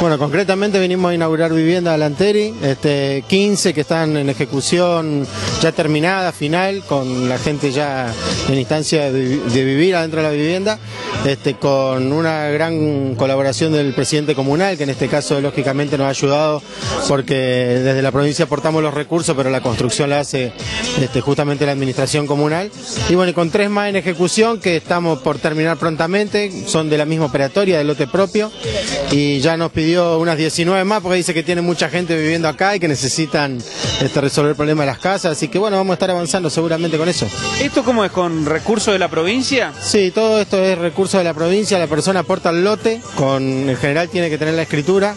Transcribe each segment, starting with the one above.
Bueno, concretamente venimos a inaugurar vivienda Alanteri, este, 15 que están en ejecución ya terminada, final, con la gente ya en instancia de, vivir adentro de la vivienda, este, con una gran colaboración del presidente comunal, que en este caso lógicamente nos ha ayudado porque desde la provincia aportamos los recursos, pero la construcción la hace este, justamente la administración comunal. Y bueno, y con tres más en ejecución que estamos por terminar prontamente, son de la misma operatoria, del lote propio, y ya nos pidió unas 19 más porque dice que tiene mucha gente viviendo acá y que necesitan este, resolver el problema de las casas, así que bueno, vamos a estar avanzando seguramente con eso. ¿Esto cómo es? ¿Con recursos de la provincia? Sí, todo esto es recurso de la provincia, la persona aporta el lote, con, en general tiene que tener la escritura,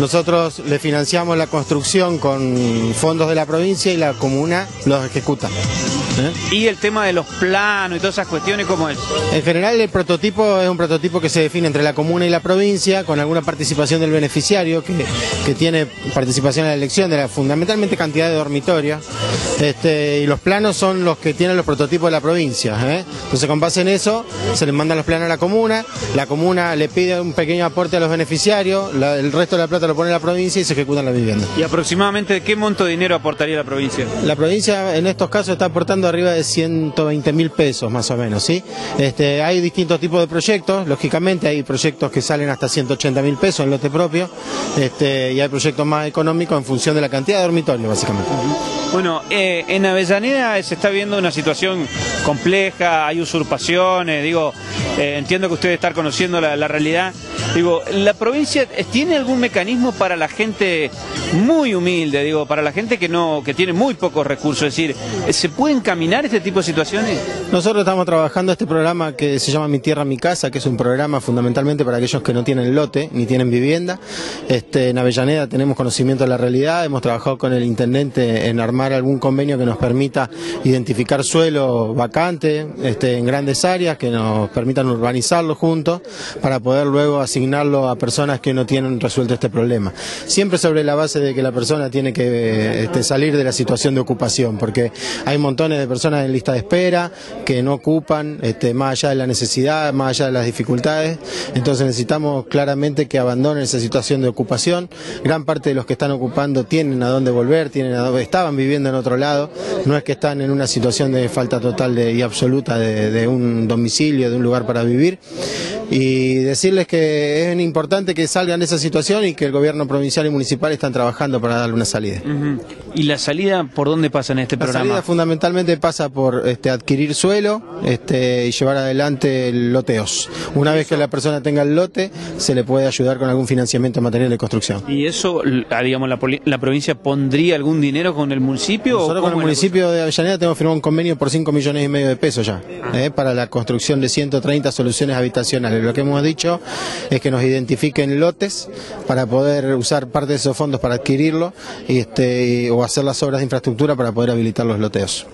nosotros le financiamos la construcción con fondos de la provincia y la comuna los ejecuta. ¿Eh? ¿Y el tema de los planos y todas esas cuestiones cómo es? En general el prototipo es un prototipo que se define entre la comuna y la provincia con alguna participación del beneficiario que, que tiene participación en la elección de la fundamentalmente cantidad de dormitorios este, y los planos son los que tienen los prototipos de la provincia. ¿eh? Entonces con base en eso se les mandan los planos a la comuna, la comuna le pide un pequeño aporte a los beneficiarios, la, el resto de la plata lo pone la provincia y se ejecutan la vivienda. ¿Y aproximadamente qué monto de dinero aportaría la provincia? La provincia en estos casos está aportando arriba de 120 mil pesos más o menos, ¿sí? Este, hay distintos tipos de proyectos, lógicamente hay proyectos que salen hasta 180 mil pesos en lote propio este, y hay proyectos más económicos en función de la cantidad de dormitorios básicamente. Bueno, eh, en Avellaneda se está viendo una situación compleja, hay usurpaciones, digo, eh, entiendo que ustedes están conociendo la, realidad. Digo, ¿la provincia tiene algún mecanismo para la gente muy humilde, digo, para la gente que no, que tiene muy pocos recursos? Es decir, ¿se puede encaminar este tipo de situaciones? Nosotros estamos trabajando este programa que se llama Mi Tierra, Mi Casa, que es un programa fundamentalmente para aquellos que no tienen lote ni tienen vivienda. Este, en Avellaneda tenemos conocimiento de la realidad, hemos trabajado con el intendente en armar algún convenio que nos permita identificar suelo vacante este, en grandes áreas, que nos permitan urbanizarlo juntos, para poder luego asignarlo a personas que no tienen resuelto este problema. Siempre sobre la base de que la persona tiene que este, salir de la situación de ocupación, porque hay montones de personas en lista de espera que no ocupan, este, más allá de la necesidad, más allá de las dificultades. Entonces necesitamos claramente que abandonen esa situación de ocupación. Gran parte de los que están ocupando tienen a dónde volver, tienen a dónde, estaban viviendo en otro lado. No es que están en una situación de falta total de, y absoluta de, de un domicilio, de un lugar para vivir y decirles que es importante que salgan de esa situación y que el gobierno provincial y municipal están trabajando para darle una salida. Uh -huh. ¿Y la salida por dónde pasa en este la programa? La salida fundamentalmente pasa por este, adquirir suelo este, y llevar adelante loteos. Una vez que la persona tenga el lote, se le puede ayudar con algún financiamiento material de construcción. ¿Y eso, digamos, la, la provincia pondría algún dinero con el municipio? Nosotros con el municipio de Avellaneda tenemos firmado un convenio por 5 millones y medio de pesos ya, eh, para la construcción de 130 soluciones habitacionales. Lo que hemos dicho es que nos identifiquen lotes para poder usar parte de esos fondos para adquirirlo y este, o hacer las obras de infraestructura para poder habilitar los loteos.